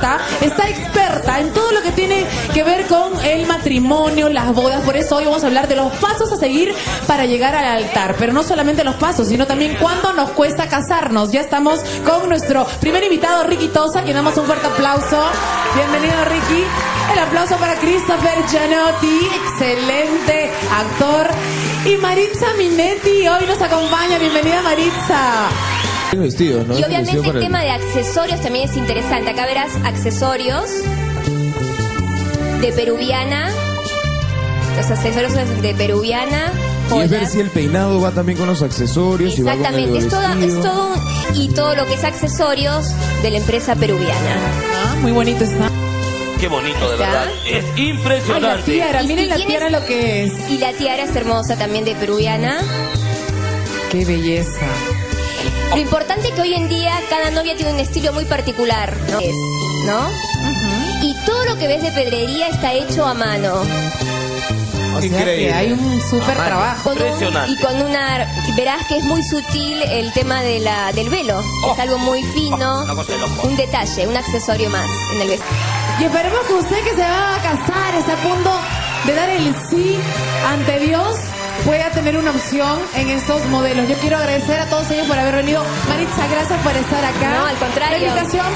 experta, está experta en todo lo que tiene que ver con el matrimonio, las bodas. Por eso hoy vamos a hablar de los pasos a seguir para llegar al altar. Pero no solamente los pasos, sino también cuánto nos cuesta casarnos. Ya estamos con nuestro primer invitado, Ricky Tosa, quien damos un fuerte aplauso. Bienvenido, Ricky. El aplauso para Christopher Gianotti, excelente actor. Y Maritza Minetti hoy nos acompaña. Bienvenida, Maritza. Tiene vestidos, ¿no? Y obviamente el tema de accesorios también es interesante. Acá verás accesorios de peruviana. Los accesorios de peruviana. Y es ver si el peinado va también con los accesorios. y va con el Exactamente, es todo, vestido. es todo un- y todo lo que es accesorios de la empresa peruviana. Ah, muy bonito está. Qué bonito, de ¿Está? verdad. Es Ay, la impresionante. tiara, Y miren la tiara lo que es. Y la tiara es hermosa también de peruviana. Qué belleza. Lo importante es que hoy en día cada novia tiene un estilo muy particular, ¿no? ¿no? Y todo lo que ves de pedrería está hecho a mano. O sea Increíble. que hay un súper trabajo. Con un- Impresionante. y con una verás que es muy sutil el tema de la del velo Oh. es algo muy fino cosa de loco. un detalle un accesorio más en el vestido Y esperemos que usted que se va a casar, está a punto de dar el sí ante Dios, pueda tener una opción en estos modelos. Yo quiero agradecer a todos ellos por haber venido. Maritza, gracias por estar acá. No, al contrario. La invitación